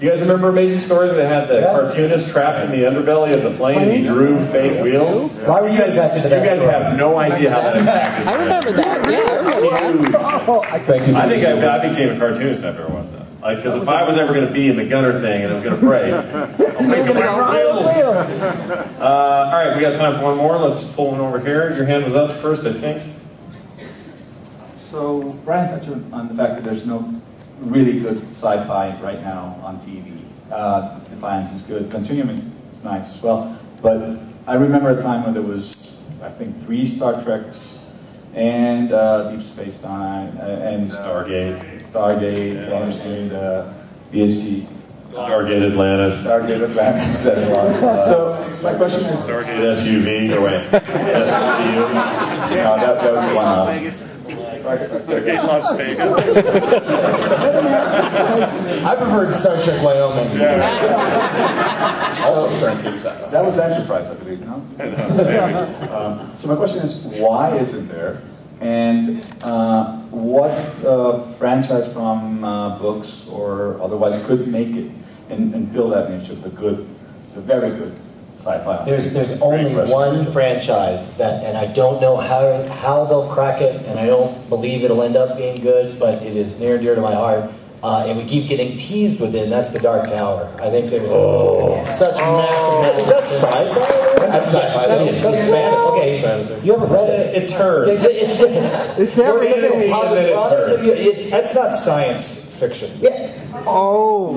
You guys remember Amazing Stories where they had the Yeah. cartoonist trapped in the underbelly of the plane and he drew fake wheels? Why were you attracted to You that You guys story? have no idea how that impacted I remember that. Yeah, everybody had. Thank you. I think I, I became a cartoonist after I watched that. Like, because if I was ever going to be in the gunner thing and it was going to break, I'll make it my wheels. Uh, all right, we got time for one more. Let's pull one over here. Your hand was up first, I think. So Brian touched on on the fact that there's no really good sci-fi right now on TV. Uh, Defiance is good. Continuum is, is nice as well. But I remember a time when there was, I think, three Star Treks and uh, Deep Space Nine uh, and Stargate. Stargate, Yeah. and uh, BSG. Stargate Atlantis. Stargate Atlantis. uh, so, so my question is, no, Stargate SUV. Or wait. SUV. that, that was one. Las Uh, Vegas. Stargate Las Vegas. I preferred Star Trek Wyoming. Also starring Katee Sackhoff. that was Enterprise, I believe, no? Um, so my question is, why isn't there? And uh, what uh, franchise from uh, books or otherwise could make it and, and fill that niche of the good, the very good sci-fi? There's there's only question. one franchise that, and I don't know how how they'll crack it, and I don't believe it'll end up being good, but it is near and dear to my heart. Uh, and we keep getting teased with it, and that's the Dark Tower. I think there's such massive, massive. That's sci-fi? That's sci-fi. That It's is fantasy. fantasy. Okay, Fantasy. you ever read it? It turns. It's it's, it's, It's everything. positronics. It's That's not science fiction. yeah. Oh.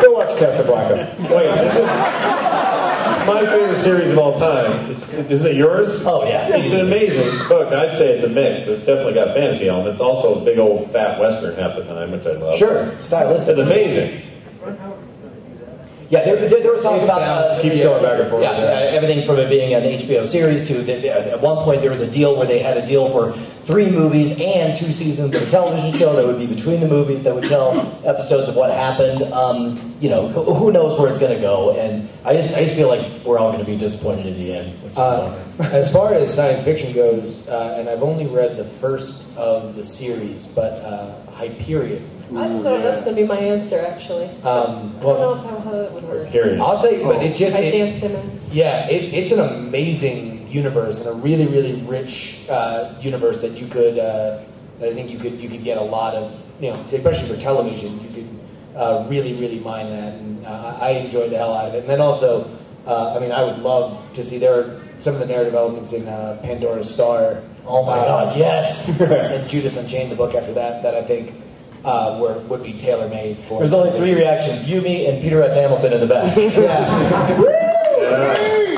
Go watch Casablanca. Wait, this is, this is my favorite series of all time. Isn't it yours? Oh, yeah. It's an amazing book. I'd say it's a mix. It's definitely got fantasy elements. It's also, a big old fat western half the time, which I love. Sure, stylistic. It's amazing. Yeah, there, there, there was talk about uh, Keeps going back and forth. Yeah, uh, everything from it being an HBO series to the, at one point there was a deal where they had a deal for three movies and two seasons of a television show that would be between the movies that would tell episodes of what happened. Um, you know, who, who knows where it's going to go? And I just, I just feel like we're all going to be disappointed in the end. Which Uh, a as far as science fiction goes, uh, and I've only read the first of the series, but uh, Hyperion. I thought that was going to be my answer, actually. Um, I don't know if how, how that would work. Period. I'll tell you, but it's just By it- Dan Simmons. yeah, it, it's an amazing universe and a really, really rich uh, universe that you could, uh, that I think you could, you could get a lot of, you know, especially for television, you could uh, really, really mine that, and uh, I I enjoyed the hell out of it. And then also, uh, I mean, I would love to see there are some of the narrative elements in uh, Pandora's Star. Oh my uh, God, yes! and Judas Unchained, the book after that, that I think uh, were would be tailor made for. There's only three reactions: you, me, and Peter F. Hamilton in the back. Yeah.